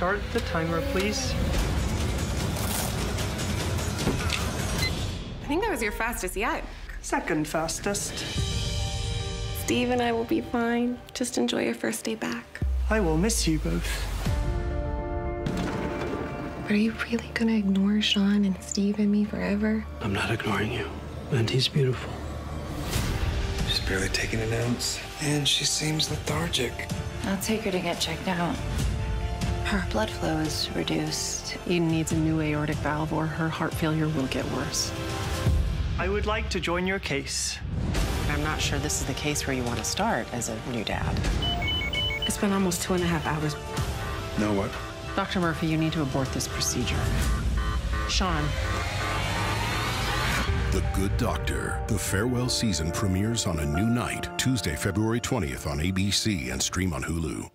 Start the timer, please. I think that was your fastest yet. Second fastest. Steve and I will be fine. Just enjoy your first day back. I will miss you both. Are you really gonna ignore Shaun and Steve and me forever? I'm not ignoring you. And he's beautiful. She's barely taking an ounce, and she seems lethargic. I'll take her to get checked out. Her blood flow is reduced. Eden needs a new aortic valve or her heart failure will get worse. I would like to join your case. I'm not sure this is the case where you want to start as a new dad. It's been almost two and a half hours. Know what? Dr. Murphy, you need to abort this procedure. Shaun. The Good Doctor. The farewell season premieres on a new night, Tuesday, February 20th on ABC and stream on Hulu.